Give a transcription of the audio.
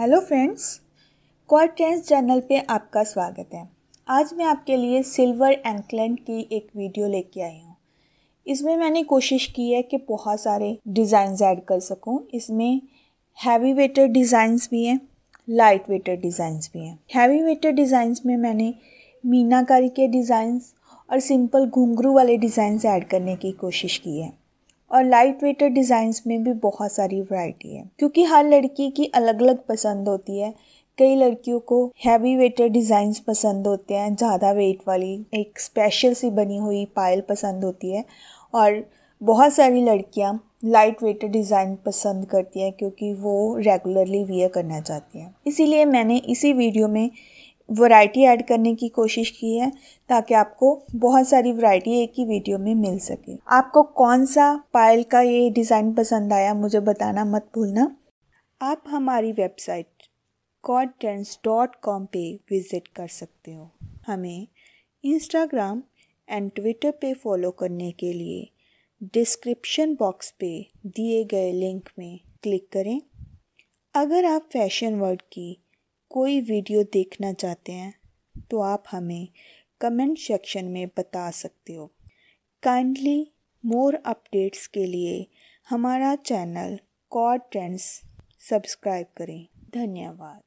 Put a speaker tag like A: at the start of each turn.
A: Hello friends Cod Trends channel पे आपका स्वागत है। आज मैं आपके लिए सिल्वर एंकलेंट की एक वीडियो लेके आई हूँ। इसमें मैंने कोशिश की है कि बहुत सारे डिज़ाइंस ऐड कर सकूँ। इसमें हैवी वेटेड डिज़ाइंस भी हैं लाइट वेटेड डिज़ाइंस भी हैं। हैवी वेटेड डिज़ाइंस में मैंने मीनाकारी के डिज़ाइंस और सिंपल घुंघरू वाले डिज़ाइंस ऐड करने की कोशिश की है। और लाइट वेटेड डिज़ाइंस में भी बहुत सारी वैरायटी है। क्योंकि हर लड़की की अलग अलग पसंद होती है। कई लड़कियों को हैवी वेटेड डिज़ाइंस पसंद होते हैं, ज़्यादा वेट वाली, एक स्पेशल सी बनी हुई पायल पसंद होती है। और बहुत सारी लड़कियाँ लाइट वेटेड डिज़ाइन पसंद करती हैं, क्योंकि वो रेगुलरली वियर करना चाहती हैं। इसीलिए मैंने इसी वीडियो में वैरायटी ऐड करने की कोशिश की है ताकि आपको बहुत सारी वैरायटी एक ही वीडियो में मिल सके। आपको कौन सा पायल का ये डिज़ाइन पसंद आया मुझे बताना मत भूलना। आप हमारी website Cod Trends dot com पर विज़िट कर सकते हो। हमें इंस्टाग्राम एंड ट्विटर पे फॉलो करने के लिए डिस्क्रिप्शन बॉक्स पे दिए गए लिंक में क्लिक करें। अगर आप फ़ैशन वर्ड की कोई वीडियो देखना चाहते हैं तो आप हमें कमेंट सेक्शन में बता सकते हो। काइंडली मोर अपडेट्स के लिए हमारा चैनल कॉड ट्रेंड्स सब्सक्राइब करें। धन्यवाद।